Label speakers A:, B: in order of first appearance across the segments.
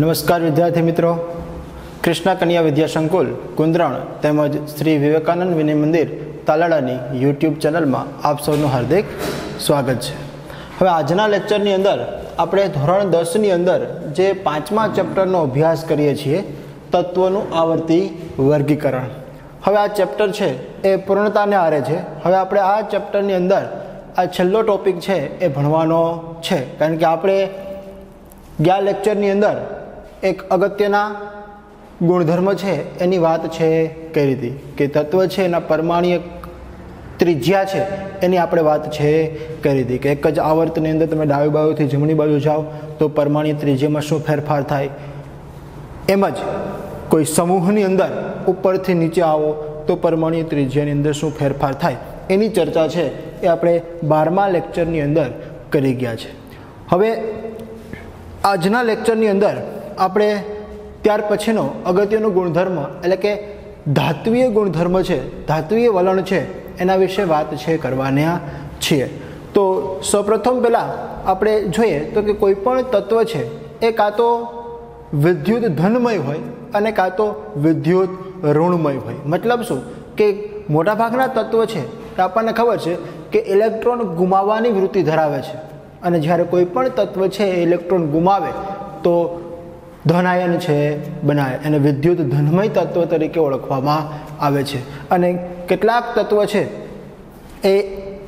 A: નમસ્કાર વિદ્યાર્થી મિત્રો. કૃષ્ણ કન્યા વિદ્યા સંકુલ, કુંદરણ તેમજ શ્રી વિવેકાનંદ વિનય મંદિર તાલાડાની યુટ્યુબ ચેનલમાં આપ સૌનું હાર્દિક સ્વાગત છે. હવે આજના લેક્ચરની અંદર આપણે ધોરણ દસની અંદર જે પાંચમા ચેપ્ટરનો અભ્યાસ કરીએ છીએ, તત્વનું આવર્તી વર્ગીકરણ. હવે આ ચેપ્ટર છે એ પૂર્ણતાને આરે છે. હવે આપણે આ ચેપ્ટરની અંદર આ છેલ્લો ટોપિક છે એ ભણવાનો છે. કારણ કે આપણે ગયા લેક્ચરની અંદર એક અગત્યના ગુણધર્મ છે, એની વાત છે કરી હતી કે તત્વ છે, એના પરમાણીય ત્રિજ્યા છે, એની આપણે વાત છે કરી હતી કે એક જ આવર્તની અંદર તમે ડાબી બાજુથી જમણી બાજુ જાઓ, તો પરમાણીય ત્રિજ્યામાં શું ફેરફાર થાય? એમ જ કોઈ સમૂહની અંદર ઉપરથી નીચે આવો, તો પરમાણીય ત્રિજ્યાની અંદર શું ફેરફાર થાય? એની ચર્ચા છે, એ આપણે બારમા લેક્ચરની અંદર કરી ગયા છે. હવે આજના લેક્ચરની અંદર આપણે ત્યાર પછીનો અગત્યનો ગુણધર્મ, એટલે કે ધાત્વીય ગુણધર્મ છે, ધાત્વીય વલણ છે, એના વિશે વાત છે કરવાના છીએ. તો સૌપ્રથમ પહેલાં આપણે જોઈએ તો કે કોઈ પણ તત્વ છે, એ કાં તો વિદ્યુત ધનમય હોય અને કાં તો વિદ્યુત ઋણમય હોય. મતલબ શું? કે મોટાભાગના તત્વ છે તો આપણને ખબર છે કે ઇલેક્ટ્રોન ગુમાવવાની વૃત્તિ ધરાવે છે. અને જ્યારે કોઈ પણ તત્વ છે એ ઇલેક્ટ્રોન ગુમાવે, તો ધનાયન છે બનાય એને વિદ્યુત ધનમય તત્વ તરીકે ઓળખવામાં આવે છે. અને કેટલાક તત્વ છે, એ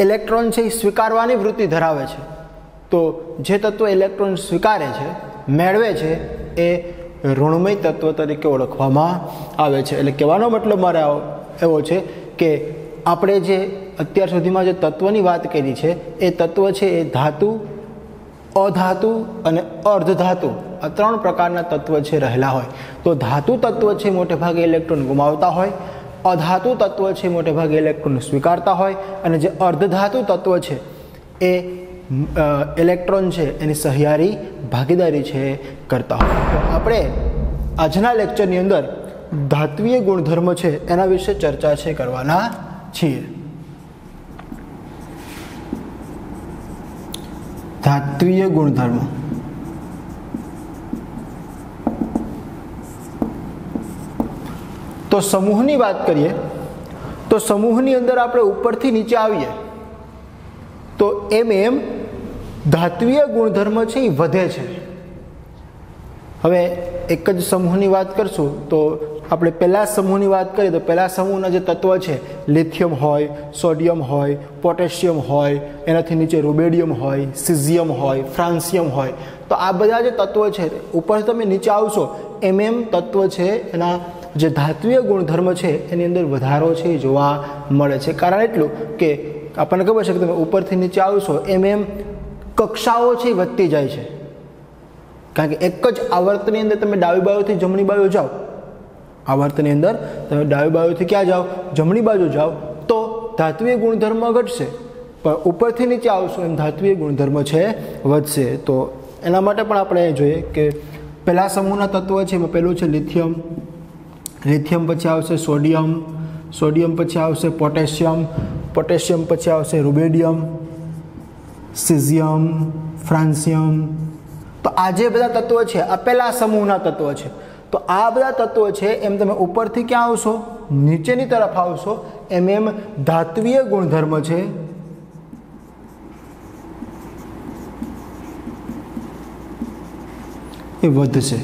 A: ઇલેક્ટ્રોન છે, એ સ્વીકારવાની વૃત્તિ ધરાવે છે. તો જે તત્વ ઇલેક્ટ્રોન સ્વીકારે છે, મેળવે છે, એ ઋણમય તત્વ તરીકે ઓળખવામાં આવે છે. એટલે કહેવાનો મતલબ મારે એવો છે કે આપણે જે અત્યાર સુધીમાં જે તત્વની વાત કરી છે, એ તત્વ છે, એ ધાતુ અધાતુ અને અર્ધધાતુ આ ત્રણ પ્રકારના તત્વ છે રહેલા હોય. તો ધાતુ તત્વ છે મોટે ભાગે ઇલેક્ટ્રોન ગુમાવતા હોય, અધાતુ તત્વ છે મોટે ભાગે ઇલેક્ટ્રોન સ્વીકારતા હોય અને જે અર્ધધાતુ તત્વ છે એ ઇલેક્ટ્રોન છે, એની સહિયારી ભાગીદારી છે કરતા હોય. તો આપણે આજના લેક્ચરની અંદર ધાત્વીય ગુણધર્મ છે એના વિશે ચર્ચા છે કરવાના છીએ. ધાત્વીય ગુણધર્મ. તો સમૂહની વાત કરીએ, તો સમૂહની અંદર આપણે ઉપરથી નીચે આવીએ, તો એમ એમ ધાત્વીય ગુણધર્મ છે, એ વધે છે. હવે એક જ સમૂહની વાત કરશું, તો આપણે પહેલા સમૂહની વાત કરીએ તો પહેલા સમૂહના જે તત્વ છે, લિથિયમ હોય, સોડિયમ હોય, પોટેશિયમ હોય, એનાથી નીચે રૂબેડિયમ હોય, સિઝિયમ હોય, ફ્રાન્સિયમ હોય. તો આ બધા જે તત્વો છે ઉપર તમે નીચે આવશો એમ એમ તત્વ છે, એના જે ધાત્વીય ગુણધર્મ છે, એની અંદર વધારો છે એ જોવા મળે છે. કારણ એટલું કે આપણને ખબર છે કે તમે ઉપરથી નીચે આવશો એમ એમ કક્ષાઓ છે એ વધતી જાય છે. કારણ કે એક જ આવર્તની અંદર તમે ડાબી બાજુથી જમણી બાજુ જાઓ આવર્તની અંદર તમે ડાબી બાજુથી ક્યાં જાઓ? જમણી બાજુ જાઓ. તો ધાત્વીય ગુણધર્મ ઘટશે. પણ ઉપરથી નીચે આવશો એમ ધાત્વીય ગુણધર્મ છે, વધશે. તો એના માટે પણ આપણે જોઈએ કે પહેલા સમૂહના તત્વ છે, એમાં પહેલું છે લિથિયમ. લિથિયમ પછી આવશે સોડિયમ. સોડિયમ પછી આવશે પોટેશિયમ. પોટેશિયમ પછી આવશે રૂબેડિયમ. સિઝિયમ. ફ્રાન્સિયમ. તો આ જે બધા તત્વો છે, આ પહેલા સમૂહના તત્વો છે. તો આ બધા તત્વો છે, એમ તમે ઉપરથી ક્યાં આવશો? નીચેની તરફ આવશો. એમ એમ ધાત્વીય ગુણધર્મ છે. એ વધશે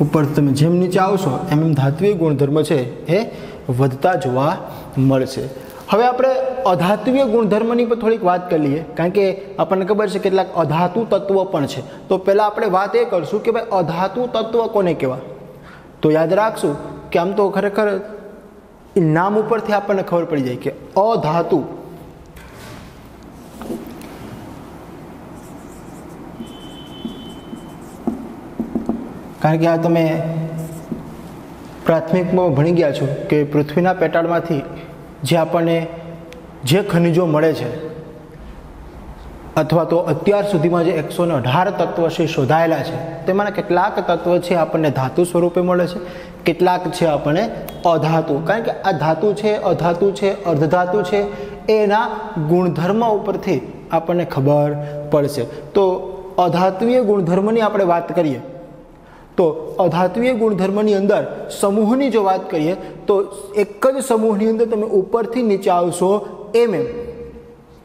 A: ઉપર તમે જેમ નીચે આવશો, એમ એમ ધાત્વીય ગુણધર્મ છે. એ વધતા જોવા મળશે. હવે આપણે અધાત્વીય ગુણધર્મની પર થોડીક વાત કરી લઈએ. કારણ કે આપણને ખબર છે કેટલાક અધાતુ તત્વો પણ છે. તો પહેલાં આપણે વાત એ કરશું કે ભાઈ અધાતુ તત્વ કોને કહેવા તો યાદ રાખશું કે આમ તો ખરેખર નામ ઉપરથી આપણને ખબર પડી જાય કે અધાતુ. કારણ કે આ તમે પ્રાથમિકમાં ભણી ગયા છો કે પૃથ્વીના પેટાળમાંથી જે આપણને જે ખનિજો મળે છે, અથવા તો અત્યાર સુધીમાં જે એકસો ને અઢાર તત્વ છે શોધાયેલા છે, તેમાંના કેટલાક તત્વ છે આપણને ધાતુ સ્વરૂપે મળે છે, કેટલાક છે આપણને અધાતુ. કારણ કે આ ધાતુ છે, અધાતુ છે, અર્ધધાતુ છે, એના ગુણધર્મ ઉપરથી આપણને ખબર પડશે. તો અધાત્વીય ગુણધર્મની આપણે વાત કરીએ તો અધાત્વીય ગુણધર્મની અંદર સમૂહની જો વાત કરીએ, તો એક જ સમૂહની અંદર તમે ઉપરથી નીચે આવશો, એમ એમ.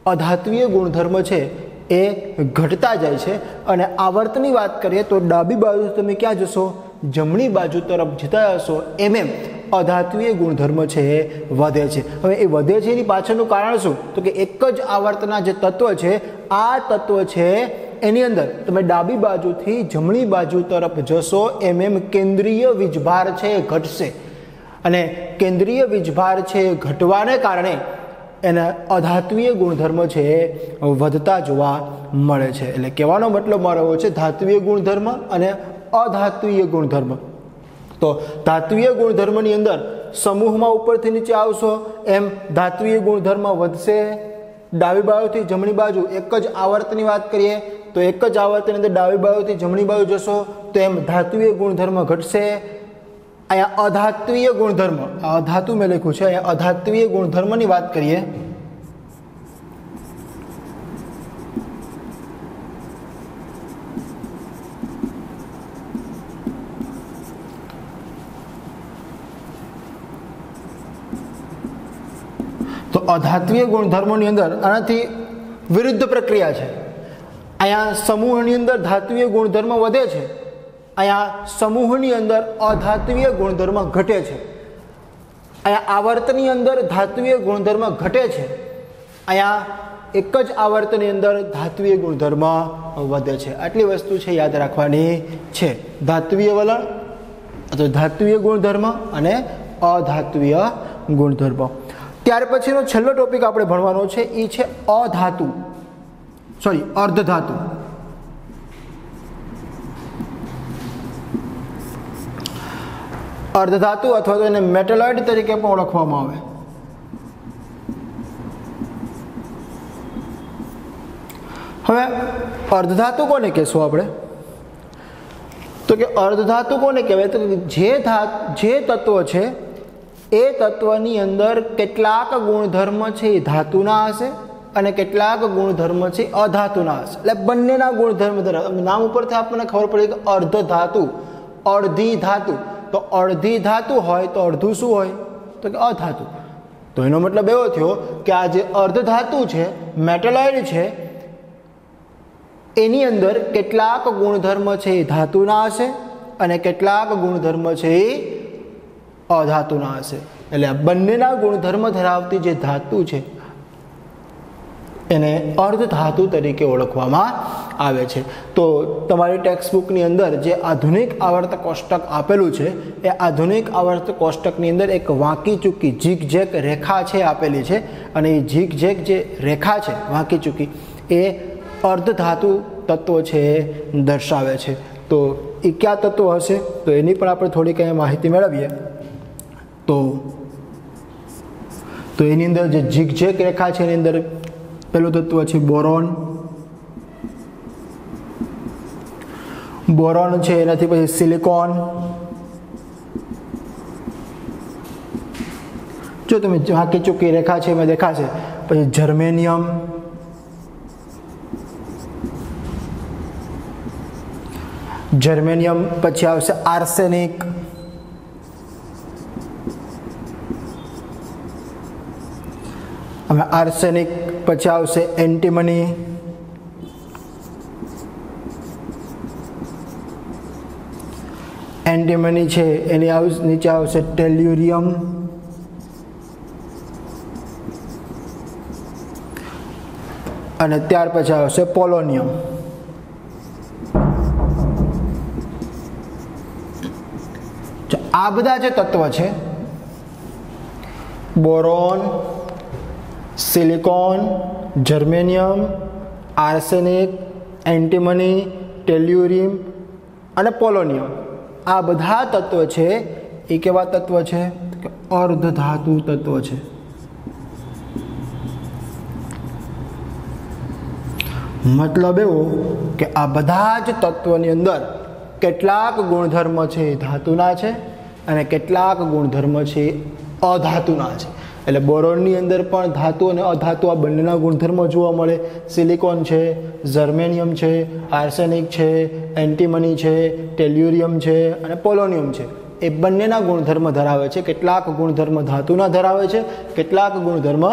A: અધાત્વીય ગુણધર્મ છે, એ ઘટતા જાય છે. અને આવર્તની વાત કરીએ, તો ડાબી બાજુ તમે ક્યાં જશો? જમણી બાજુ તરફ જતા હશો, એમ એમ. અધાત્વીય ગુણધર્મ છે, એ વધે છે. હવે એ વધે છે એની પાછળનું કારણ શું? તો કે એક જ આવર્તના જે તત્વ છે, આ તત્વ છે એની અંદર તમે ડાબી બાજુથી જમણી બાજુ તરફ જશો, એમ એમ કેન્દ્રીય વીજભાર છે એ ઘટશે. અને કેન્દ્રીય વીજભાર છે એ ઘટવાને કારણે એના અધાત્વીય ગુણધર્મ છે એ વધતા જોવા મળે છે. એટલે કહેવાનો મતલબ મારો એવો છે, ધાત્વીય ગુણધર્મ અને અધાત્વીય ગુણધર્મ. તો ધાત્વીય ગુણધર્મની અંદર સમૂહમાં ઉપરથી નીચે આવશો, એમ ધાત્વીય ગુણધર્મ વધશે. ડાબી બાજુથી જમણી બાજુ એક જ આવર્તની વાત કરીએ તો એક જ આવર્તની અંદર ડાબી બાજુથી જમણી બાજુ જશો, તો એમ ધાત્વીય ગુણધર્મ ઘટશે. અહીંયા અધાત્વીય ગુણધર્મ, આ અધાતુ મેં લખ્યું છે, અહીંયા અધાત્વીય ગુણધર્મની વાત કરીએ. તો અધાત્વીય ગુણધર્મોની અંદર આનાથી વિરુદ્ધ પ્રક્રિયા છે. અહીંયા સમૂહની અંદર ધાત્વીય ગુણધર્મ વધે છે. અહીંયા સમૂહની અંદર અધાત્વીય ગુણધર્મ ઘટે છે. અહીંયા આવર્તની અંદર ધાત્વીય ગુણધર્મ ઘટે છે. અહીંયા એક જ આવર્તની અંદર ધાત્વીય ગુણધર્મ વધે છે. આટલી વસ્તુ છે યાદ રાખવાની છે. ધાત્વીય વલણ અથવા ધાત્વીય ગુણધર્મ અને અધાત્વીય ગુણધર્મ. ત્યાર પછીનો છેલ્લો ટોપિક આપણે ભણવાનો છે. એ છે અધાતુ. સોરી અર્ધ ધાતુ અર્ધ ધાતુ અથવા તો એને મેટલોઇડ તરીકે પણ ઓળખવામાં આવે. હવે અર્ધધાતુ કોને કહેશું આપણે? તો કે અર્ધધાતુ કોને કહેવાય? તો જે ધાત જે તત્વ છે, એ તત્વની અંદર કેટલાક ગુણધર્મ છે એ ધાતુના હશે. અને કેટલાક ગુણધર્મ છે અધાતુના. હશે એટલે બંનેના ગુણધર્મ નામ ઉપરથી આપણને ખબર પડી કે અર્ધ ધાતુ. અડધી ધાતુ તો અડધી ધાતુ હોય તો અડધું શું હોય? તો કે અધાતુ. તો એનો મતલબ એવો થયો કે આ જે અર્ધ ધાતુ છે, મેટલોઇડ છે, એની અંદર કેટલાક ગુણધર્મ છે એ ધાતુના હશે અને કેટલાક ગુણધર્મ છે એ અધાતુના હશે. એટલે આ બંનેના ગુણધર્મ ધરાવતી જે ધાતુ છે એને અર્ધ ધાતુ તરીકે ઓળખવામાં આવે છે. તો તમારી ટેક્સ્ટબુકની અંદર જે આધુનિક આવર્ત કોષ્ટક આપેલું છે, એ આધુનિક આવર્ત કોષ્ટકની અંદર એક વાંકી ચૂકી ઝીક ઝેક રેખા છે આપેલી છે અને એ ઝીક ઝેક જે રેખા છે, વાંકી ચૂકી, એ અર્ધ ધાતુ તત્વો છે એ દર્શાવે છે. તો એ કયા તત્વો હશે? તો એની પણ આપણે થોડીક અહીંયા માહિતી મેળવીએ. તો તો એની અંદર જે ઝીક ઝેક રેખા છે એની અંદર પેલું તત્વ છે બોરોન. બોરોન છે, એનાથી પછી સિલિકોન. જો તમે હાકી ચૂકી રેખા છે, એમાં દેખાશે. પછી જર્મેનિયમ. જર્મેનિયમ, પછી આવશે આર્સેનિક. હવે આર્સેનિક પછી આવશે એન્ટીમની એન્ટીમની છે, એની આવ નીચે આવશે ટેલ્યુરિયમ અને ત્યાર પછી આવશે પોલોનિયમ આ બધા જે તત્વ છે boron silicon, germanium, arsenic, antimony tellurium અને પોલોનિયમ. આ બધા તત્વ છે. એ કેવા તત્વ છે? કે અર્ધધાતુ તત્વ છે. મતલબ એવો કે આ બધા જ તત્વોની અંદર કેટલાક ગુણધર્મ છે એ ધાતુના છે અને કેટલાક ગુણધર્મ છે અધાતુના છે. એટલે બોરોનની અંદર પણ ધાતુ અને અધાતુ આ બંનેના ગુણધર્મો જોવા મળે. સિલિકોન છે, ઝર્મેનિયમ છે, આર્સેનિક છે, એન્ટીમની છે, ટેલ્યુરિયમ છે અને પોલોનિયમ છે. એ બંનેના ગુણધર્મ ધરાવે છે. કેટલાક ગુણધર્મ ધાતુના ધરાવે છે, કેટલાક ગુણધર્મ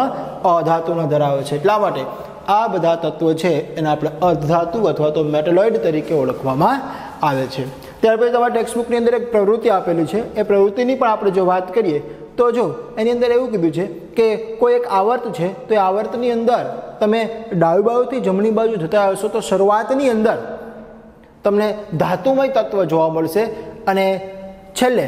A: અધાતુના ધરાવે છે. એટલા માટે આ બધા તત્વો છે એને આપણે અધાતુ અથવા તો મેટલોઇડ તરીકે ઓળખવામાં આવે છે. ત્યાર પછી તમારા ટેક્સ્ટબુકની અંદર એક પ્રવૃત્તિ આપેલી છે. એ પ્રવૃત્તિની પણ આપણે જો વાત કરીએ તો જો, એની અંદર એવું કીધું છે કે કોઈ એક આવર્ત છે, તો એ આવર્તની અંદર તમે ડાબી બાજુથી જમણી બાજુ જતા હશો તો શરૂઆતની અંદર તમને ધાતુમય તત્વ જોવા મળશે અને છેલ્લે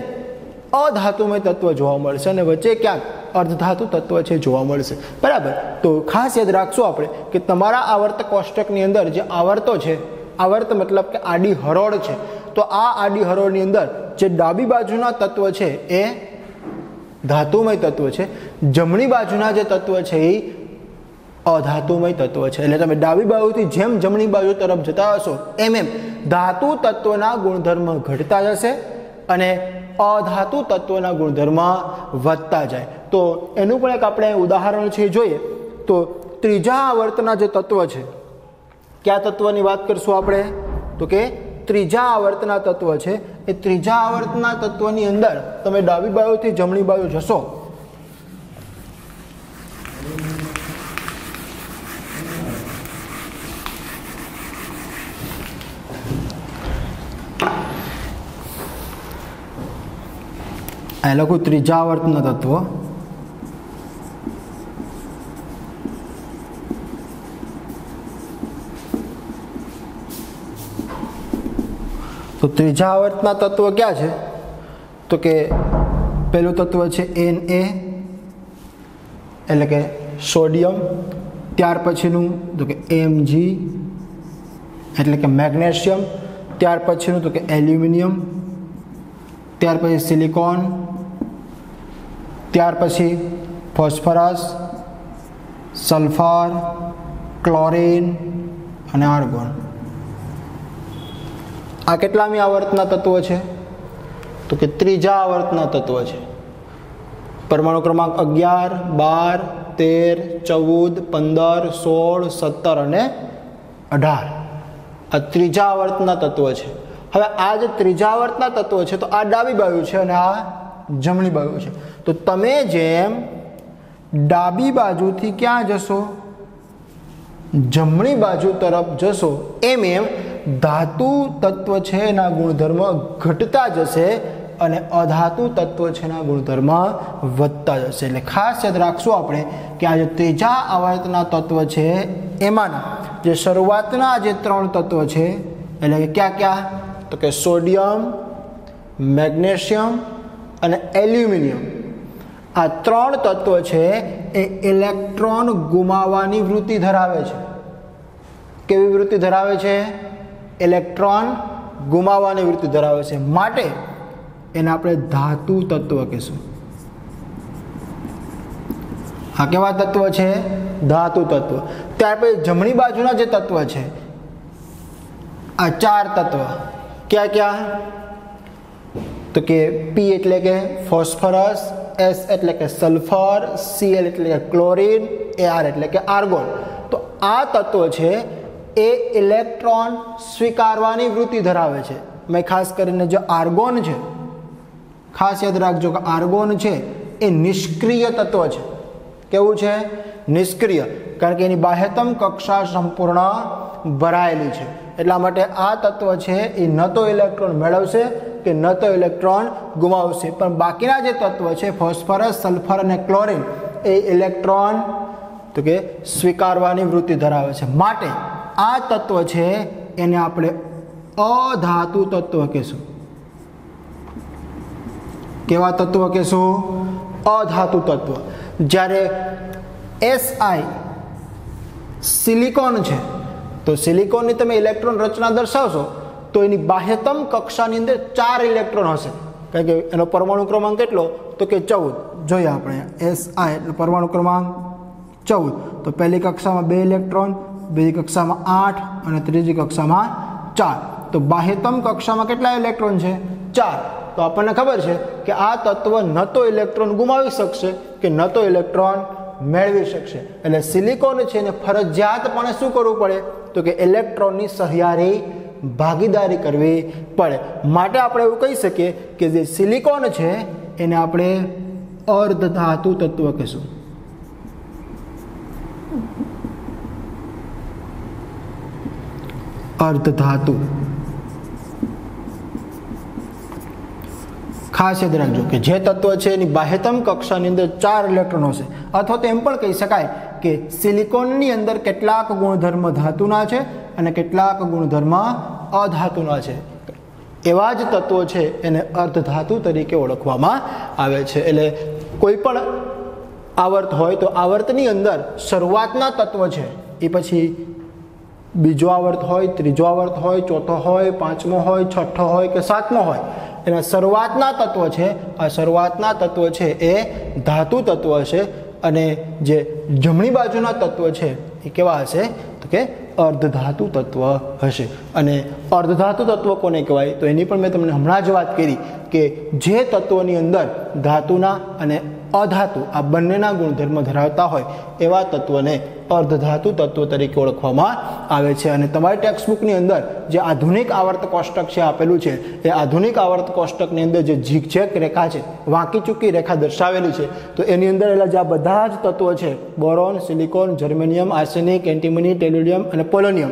A: અધાતુમય તત્વ જોવા મળશે અને વચ્ચે ક્યાંક અર્ધધાતુ તત્વ છે જોવા મળશે. બરાબર? તો ખાસ યાદ રાખશું આપણે કે તમારા આવર્ત કોષ્ટકની અંદર જે આવર્તો છે, આવર્ત મતલબ કે આડી હરોળ છે, તો આ આડી હરોળની અંદર જે ડાબી બાજુના તત્વ છે એ ધાતુમય તત્વ છે. જમણી બાજુના જે તત્વ છે એ અધાતુમય તત્વ છે. એટલે તમે ડાબી બાજુથી જેમ જમણી બાજુ તરફ જતા હશો, એમ એમ. ધાતુ તત્વના ગુણધર્મ ઘટતા જશે અને અધાતુ તત્વના ગુણધર્મ વધતા જાય. તો એનું પણ એક આપણે ઉદાહરણ છે જોઈએ. તો ત્રીજા આવર્તના જે તત્વ છે, કયા તત્વની વાત કરશું આપણે? તો કે ત્રીજા આવર્તના તત્વ છે. એ ત્રીજા આવર્તના તત્વની અંદર તમે ડાબી બાજુથી જમણી બાજુ જશો. આ લખું ત્રીજા આવર્તના તત્વ. ત્રીજા આવર્તના તત્વ ક્યાં છે? તો કે પહેલું તત્વ છે એન એ એટલે કે સોડિયમ, ત્યાર પછીનું તો કે એમજી એટલે કે મેગ્નેશિયમ, ત્યાર પછીનું તો કે એલ્યુમિનિયમ, ત્યાર પછી સિલિકોન, ત્યાર પછી ફોસ્ફરસ, સલ્ફર, ક્લોરિન અને આર્ગોન. આ કેટલામી આવર્તના તત્વો છે? તો કે ત્રીજા આવર્તના તત્વ છે. પરમાણુ ક્રમાંક અગિયાર, બાર, તેર, ચૌદ, પંદર, સોળ, સત્તર અને અઢાર. આ ત્રીજા આવર્તના તત્વ છે. હવે આ જે ત્રીજા આવર્તના તત્વ છે, તો આ ડાબી બાજુ છે અને આ જમણી બાજુ છે. તો તમે જેમ ડાબી બાજુથી ક્યાં જશો? જમણી બાજુ તરફ જશો, એમ એમ ધાતુ તત્વ છે એના ગુણધર્મ ઘટતા જશે અને અધાતુ તત્વ છે એના ગુણધર્મ વધતા જશે. એટલે ખાસ યાદ રાખશું આપણે કે આ જે ત્રીજા આવર્તના તત્વ છે, એમાંના જે શરૂઆતના જે ત્રણ તત્વ છે, એટલે કે ક્યાં ક્યાં? તો કે સોડિયમ, મેગ્નેશિયમ અને એલ્યુમિનિયમ. આ ત્રણ તત્વ છે એ ઇલેક્ટ્રોન ગુમાવવાની વૃત્તિ ધરાવે છે. કેવી વૃત્તિ ધરાવે છે? ઇલેક્ટ્રોન ગુમાવવાની વૃત્તિ ધરાવે છે. માટે એને આપણે ધાતુ તત્વ કહીશું. આ કેવા તત્વ છે? ધાતુ તત્વ. ત્યાર પછી જમણી બાજુના જે તત્વ છે, આ ચાર તત્વ. ક્યાં ક્યાં? તો કે પી એટલે કે ફોસ્ફરસ એસ એટલે કે સલ્ફર સીએલ એટલે કે ક્લોરિન એઆર એટલે કે આર્ગોન. તો આ તત્વ છે એ ઇલેક્ટ્રોન સ્વીકારવાની વૃત્તિ ધરાવે છે. મેં ખાસ કરીને જે આર્ગોન છે, ખાસ યાદ રાખજો કે આર્ગોન છે, એ નિષ્ક્રિય તત્વ છે. કેવું છે? નિષ્ક્રિય, કારણ કે એની બાહ્યતમ કક્ષા સંપૂર્ણ ભરાયેલી છે. એટલા માટે આ તત્વ છે, એ ન તો ઇલેક્ટ્રોન મેળવશે કે ન તો ઇલેક્ટ્રોન ગુમાવશે. પણ બાકીના જે તત્વ છે, ફોસ્ફરસ, સલ્ફર અને ક્લોરિન, એ ઇલેક્ટ્રોન, તો કે સ્વીકારવાની વૃત્તિ ધરાવે છે. માટે આ તત્વ છે, એને આપણે અધાતુ તત્વ કહેશું. કેવા તત્વ કહેશું? અધાતુ તત્વ. જ્યારે એસઆઈ સિલિકોન છે, તો સિલિકોનની તમે ઇલેક્ટ્રોન રચના દર્શાવશો, તો એની બાહ્યતમ કક્ષાની અંદર ચાર ઇલેક્ટ્રોન હશે. કારણ કે એનો પરમાણુ ક્રમાંક કેટલો? તો કે ચૌદ. જોઈએ આપણે એસ આઈ એટલે પરમાણુ ક્રમાંક ચૌદ. તો પહેલી કક્ષામાં બે ઇલેક્ટ્રોન બીજી કક્ષામાં આઠ અને ત્રીજી કક્ષામાં ચાર. તો બાહ્યતમ કક્ષામાં કેટલા ઇલેક્ટ્રોન છે? ચાર. તો આપણને ખબર છે કે આ તત્વ ન તો ઇલેક્ટ્રોન ગુમાવી શકશે કે ન તો ઇલેક્ટ્રોન મેળવી શકશે. એટલે સિલિકોન છે એને ફરજિયાતપણે શું કરવું પડે? તો કે ઇલેક્ટ્રોનની સહિયારી ભાગીદારી કરવી પડે. માટે આપણે એવું કહી શકીએ કે જે સિલિકોન છે એને આપણે અર્ધ ધાતુ તત્વ કહીશું. અર્ધ ધાતુ. ખાસ યાદ રાખજો કે જે તત્વ છે એની બાહ્યતમ કક્ષાની અંદર ચાર ઇલેક્ટ્રોનો છે. અથવા તો એમ પણ કહી શકાય કે સિલિકોનની અંદર કેટલાક ગુણધર્મ ધાતુના છે અને કેટલાક ગુણધર્મ અધાતુના છે. એવા જ તત્વો છે એને અર્ધધાતુ તરીકે ઓળખવામાં આવે છે. એટલે કોઈ પણ આવર્ત હોય તો આવર્તની અંદર શરૂઆતના તત્વ છે. એ પછી બીજો આવર્ત હોય, ત્રીજો આવર્ત હોય, ચોથો હોય, પાંચમો હોય, છઠ્ઠો હોય કે સાતમો હોય. એના શરૂઆતના તત્વ છે, આ શરૂઆતના તત્વ છે એ ધાતુ તત્વ હશે અને જે જમણી બાજુના તત્વ છે એ કેવા હશે? તો કે અર્ધધાતુ તત્વ હશે. અને અર્ધધાતુ તત્વ કોને કહેવાય? તો એની પણ મેં તમને હમણાં જ વાત કરી કે જે તત્વોની અંદર ધાતુના અને અધાતુ આ બંનેના ગુણધર્મ ધરાવતા હોય એવા તત્વને અર્ધધાતુ તત્વ તરીકે ઓળખવામાં આવે છે. અને તમારી ટેક્સ્ટબુકની અંદર જે આધુનિક આવર્ત કોષ્ટક છે આપેલું છે, એ આધુનિક આવર્ત કોષ્ટકની અંદર જે ઝીકઝેક રેખા છે, વાંકી ચૂકી રેખા દર્શાવેલી છે. તો એની અંદર એલા જે આ બધા જ તત્વો છે, boron, silicon, germanium, arsenic, antimony tellurium અને પોલોનિયમ,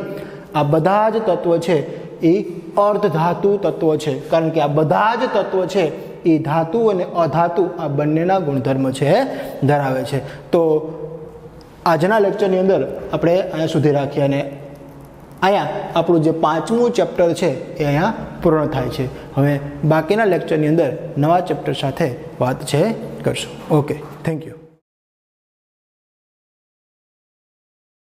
A: આ બધા જ તત્વો છે, એ અર્ધધાતુ તત્વો છે. કારણ કે આ બધા જ તત્વો છે એ ધાતુ અને અધાતુ આ બંનેના ગુણધર્મ છે, ધરાવે છે. તો આજના લેક્ચરની અંદર આપણે અહીંયા સુધી રાખીએ અને અહીંયા આપણું જે પાંચમું ચેપ્ટર છે એ અહીંયા પૂર્ણ થાય છે. હવે બાકીના લેક્ચરની અંદર નવા ચેપ્ટર સાથે વાત છે, કરશું. Okay thank you